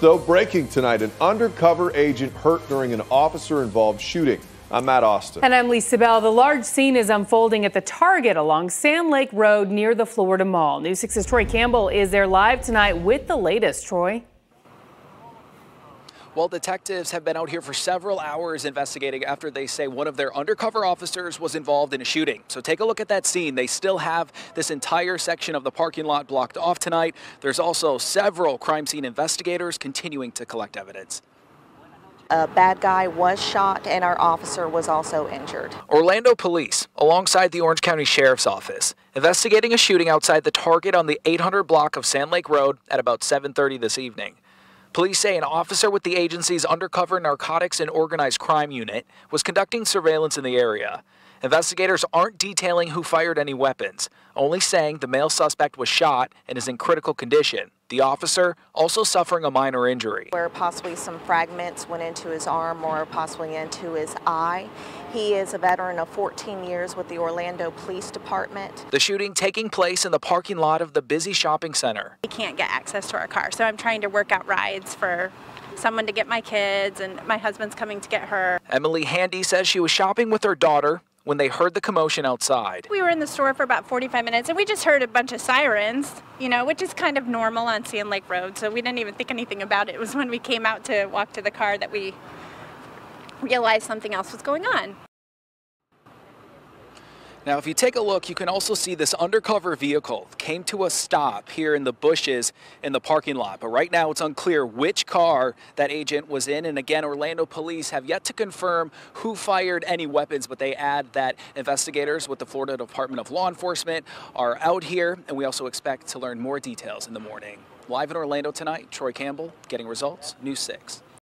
Though, breaking tonight, an undercover agent hurt during an officer involved shooting. I'm Matt Austin. And I'm Lisa Bell. The large scene is unfolding at the Target along Sand Lake Road near the Florida Mall. News 6's Troy Campbell is there live tonight with the latest. Troy. Well, detectives have been out here for several hours investigating after they say one of their undercover officers was involved in a shooting. So take a look at that scene. They still have this entire section of the parking lot blocked off tonight. There's also several crime scene investigators continuing to collect evidence. A bad guy was shot and our officer was also injured. Orlando police, alongside the Orange County Sheriff's Office, investigating a shooting outside the Target on the 800 block of Sand Lake Road at about 7:30 this evening. Police say an officer with the agency's undercover narcotics and organized crime unit was conducting surveillance in the area. Investigators aren't detailing who fired any weapons, only saying the male suspect was shot and is in critical condition. The officer also suffering a minor injury. Where possibly some fragments went into his arm or possibly into his eye. He is a veteran of 14 years with the Orlando Police Department. The shooting taking place in the parking lot of the busy shopping center. We can't get access to our car, so I'm trying to work out rides for someone to get my kids, and my husband's coming to get her. Emily Handy says she was shopping with her daughter when they heard the commotion outside. We were in the store for about 45 minutes and we just heard a bunch of sirens, you know, which is kind of normal on Sand Lake Road. So we didn't even think anything about it. It was when we came out to walk to the car that we realized something else was going on. Now, if you take a look, you can also see this undercover vehicle came to a stop here in the bushes in the parking lot. But right now, it's unclear which car that agent was in. And again, Orlando police have yet to confirm who fired any weapons, but they add that investigators with the Florida Department of Law Enforcement are out here. And we also expect to learn more details in the morning. Live in Orlando tonight, Troy Campbell getting results, News 6.